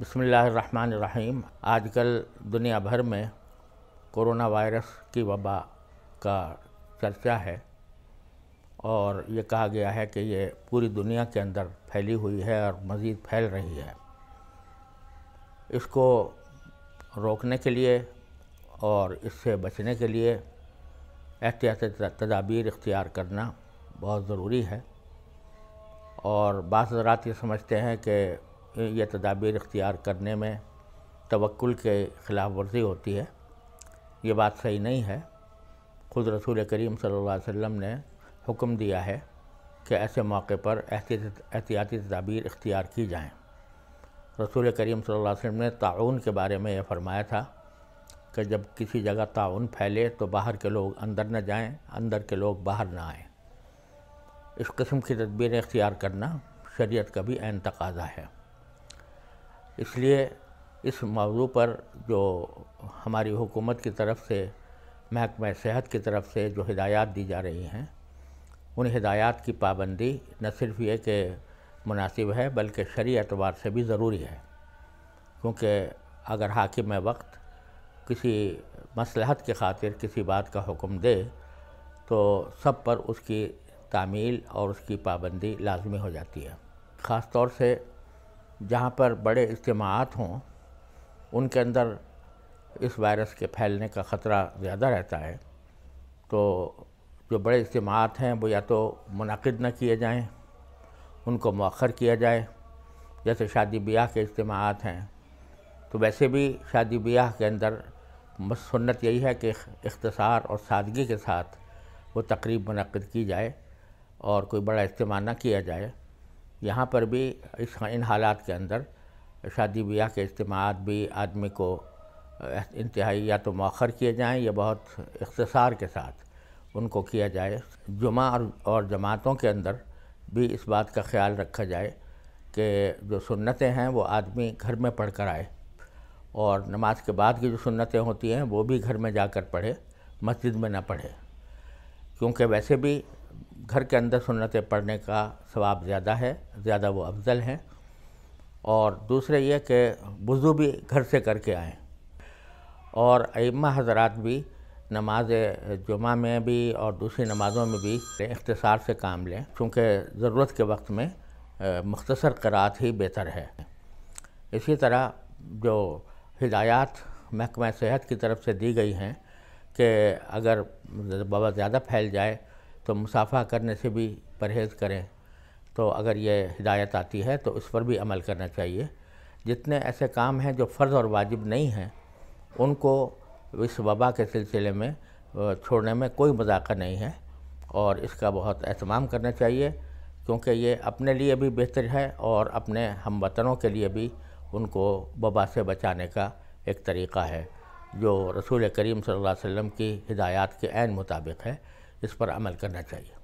بسم اللہ الرحمن الرحیم۔ آج کل دنیا بھر میں کورونا وائرس کی وبا کا چرچا ہے اور یہ کہا گیا ہے کہ یہ پوری دنیا کے اندر پھیلی ہوئی ہے اور مزید پھیل رہی ہے۔ اس کو روکنے کے لیے اور اس سے بچنے کے لیے احتیاطی تدابیر اختیار کرنا بہت ضروری ہے اور بعض حضرات یہ سمجھتے ہیں کہ یہ تدابیر اختیار کرنے میں توکل کے خلاف ورزی ہوتی ہے۔ یہ بات صحیح نہیں ہے۔ خود رسول کریم صلی اللہ علیہ وسلم نے حکم دیا ہے کہ ایسے موقع پر احتیاطی تدابیر اختیار کی جائیں۔ رسول کریم صلی اللہ علیہ وسلم نے تعاون کے بارے میں یہ فرمایا تھا کہ جب کسی جگہ تعاون پھیلے تو باہر کے لوگ اندر نہ جائیں، اندر کے لوگ باہر نہ آئیں۔ اس قسم کی تدبیریں اختیار کرنا شریعت کا بھی عین تقاضا ہے۔ اس لیے اس موضوع پر جو ہماری حکومت کی طرف سے، محکمہ صحت کی طرف سے جو ہدایات دی جا رہی ہیں، ان ہدایات کی پابندی نہ صرف یہ کہ مناسب ہے، بلکہ شرعی اعتبار سے بھی ضروری ہے۔ کیونکہ اگر حاکم وقت کسی مصلحت کی خاطر کسی بات کا حکم دے، تو سب پر اس کی تعمیل اور اس کی پابندی لازمی ہو جاتی ہے۔ خاص طور سے جہاں پر بڑے اجتماعات ہوں، ان کے اندر اس وائرس کے پھیلنے کا خطرہ زیادہ رہتا ہے۔ تو جو بڑے اجتماعات ہیں، وہ یا تو منعقد نہ کیے جائیں، ان کو مؤخر کیا جائے، جیسے شادی بیاہ کے اجتماعات ہیں۔ تو ویسے بھی شادی بیاہ کے اندر سنت یہی ہے کہ اختصار اور سادگی کے ساتھ وہ تقریب منعقد کی جائے اور کوئی بڑا اجتماع نہ کیا جائے۔ یہاں پر بھی اس ان حالات کے اندر شادی بیاہ کے اجتماعات بھی آدمی کو انتہائی یا تو مؤخر کیے جائیں یا بہت اختصار کے ساتھ ان کو کیا جائے۔ جمعہ اور جماعتوں کے اندر بھی اس بات کا خیال رکھا جائے کہ جو سنتیں ہیں وہ آدمی گھر میں پڑھ کر آئے اور نماز کے بعد کی جو سنتیں ہوتی ہیں وہ بھی گھر میں جا کر پڑھے، مسجد میں نہ پڑھے۔ کیونکہ ویسے بھی گھر کے اندر سنتیں پڑھنے کا ثواب زیادہ ہے، زیادہ وہ افضل ہیں۔ اور دوسرے یہ کہ وضو بھی گھر سے کر کے آئیں۔ اور ائمہ حضرات بھی نماز جمعہ میں بھی اور دوسری نمازوں میں بھی اختصار سے کام لیں، چونکہ ضرورت کے وقت میں مختصر قرآت ہی بہتر ہے۔ اسی طرح جو ہدایات محکمہ صحت کی طرف سے دی گئی ہیں کہ اگر بہت زیادہ پھیل جائے تو مسافہ کرنے سے بھی پرہیز کریں۔ تو اگر یہ ہدایت آتی ہے تو اس پر بھی عمل کرنا چاہیے۔ جتنے ایسے کام ہیں جو فرض اور واجب نہیں ہیں، ان کو اس وبا کے سلسلے میں چھوڑنے میں کوئی مذاقہ نہیں ہے۔ اور اس کا بہت اہتمام کرنا چاہیے، کیونکہ یہ اپنے لیے بھی بہتر ہے اور اپنے ہم وطنوں کے لیے بھی ان کو وبا سے بچانے کا ایک طریقہ ہے، جو رسول کریم صلی اللہ علیہ وسلم کی ہدایات کے عین مطابق ہے۔ اس پر عمل کرنا چاہیے۔